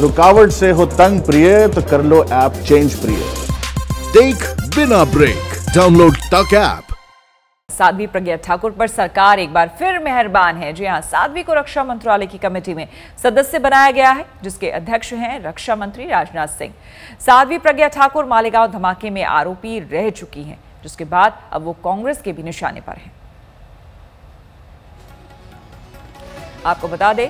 रुकावट से हो तंग प्रिय तो कर लो ऐप चेंज प्रिय। देख बिना ब्रेक डाउनलोड तक ऐप साध्वी प्रज्ञा ठाकुर पर सरकार एक बार फिर मेहरबान है। जी हाँ साध्वी को रक्षा मंत्रालय की कमेटी में सदस्य बनाया गया है जिसके अध्यक्ष हैं रक्षा मंत्री राजनाथ सिंह। साध्वी प्रज्ञा ठाकुर मालेगांव धमाके में आरोपी रह चुकी हैं जिसके बाद अब वो कांग्रेस के भी निशाने पर हैं। आपको बता दें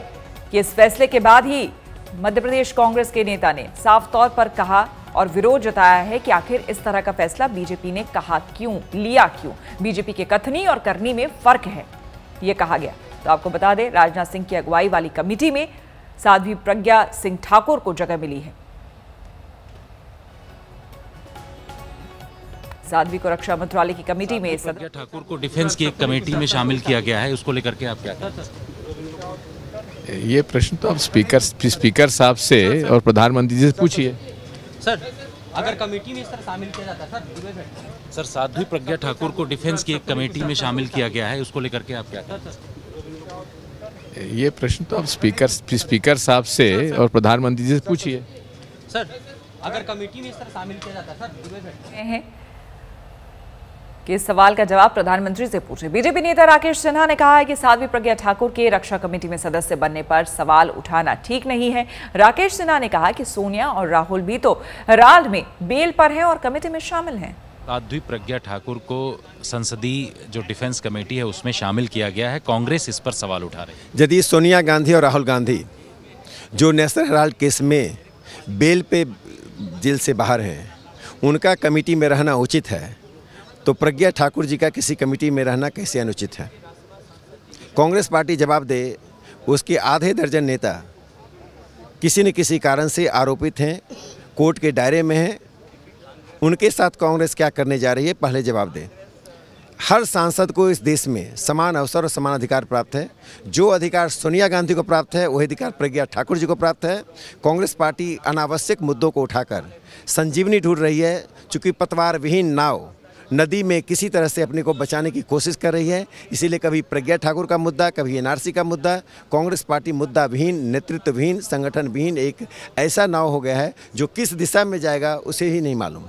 कि इस फैसले के बाद ही मध्य प्रदेश कांग्रेस के नेता ने साफ़ तौर पर कहा और विरोध जताया है कि आखिर इस तरह का फैसला बीजेपी ने कहा क्यों, लिया क्यों? बीजेपी के कथनी और करनी में फ़र्क है यह कहा गया। तो आपको बता दें, राजनाथ सिंह की अगुवाई वाली कमेटी में साध्वी प्रज्ञा सिंह ठाकुर को जगह मिली है। साध्वी को रक्षा मंत्रालय की कमेटी में ठाकुर को डिफेंस की एक कमेटी में शामिल किया गया है, उसको लेकर के आप क्या ये प्रश्न तो आप स्पीकर स्पीकर साहब से और प्रधानमंत्री जी से पूछिए। सर अगर कमेटी में इस तरह शामिल किया जाता है सर सर साध्वी प्रज्ञा ठाकुर को डिफेंस की एक कमेटी में शामिल किया गया है उसको लेकर के आप क्या कहते हैं ये प्रश्न तो आप स्पीकर स्पीकर साहब से और प्रधानमंत्री जी से पूछिए। सर अगर कमेटी में इस तरह शामिल किया जाता है सर हैं। कि इस सवाल का जवाब प्रधानमंत्री से पूछे। बीजेपी नेता राकेश सिन्हा ने कहा है कि साध्वी प्रज्ञा ठाकुर के रक्षा कमेटी में सदस्य बनने पर सवाल उठाना ठीक नहीं है। राकेश सिन्हा ने कहा कि सोनिया और राहुल भी तो राल में बेल पर हैं और कमेटी में शामिल हैं। साध्वी प्रज्ञा ठाकुर को संसदीय जो डिफेंस कमेटी है उसमें शामिल किया गया है। कांग्रेस इस पर सवाल उठा रही है। यदि सोनिया गांधी और राहुल गांधी जो नेशनल हेराल्ड केस में बेल पे जेल से बाहर हैं उनका कमेटी में रहना उचित है। तो प्रज्ञा ठाकुर जी का किसी कमेटी में रहना कैसे अनुचित है? कांग्रेस पार्टी जवाब दे, उसके आधे दर्जन नेता किसी न किसी कारण से आरोपित हैं, कोर्ट के दायरे में हैं, उनके साथ कांग्रेस क्या करने जा रही है? पहले जवाब दें। हर सांसद को इस देश में समान अवसर और समान अधिकार प्राप्त है। जो अधिकार सोनिया गांधी को प्राप्त है, वही अधिकार प्रज्ञा ठाकुर जी को प्राप्त है। कांग्रेस पार्टी अनावश्यक मुद्दों को उठाकर संजीवनी ढूंढ रही है, चूँकि पतवार विहीन नाव नदी में किसी तरह से अपने को बचाने की कोशिश कर रही है। इसीलिए कभी प्रज्ञा ठाकुर का मुद्दा, कभी एनआरसी का मुद्दा, कांग्रेस पार्टी मुद्दा विहीन नेतृत्व विहीन संगठन विहीन एक ऐसा नाव हो गया है जो किस दिशा में जाएगा उसे ही नहीं मालूम।